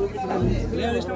¿Qué es.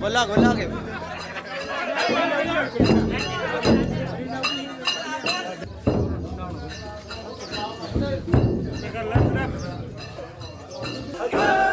बोला बोला के Okay.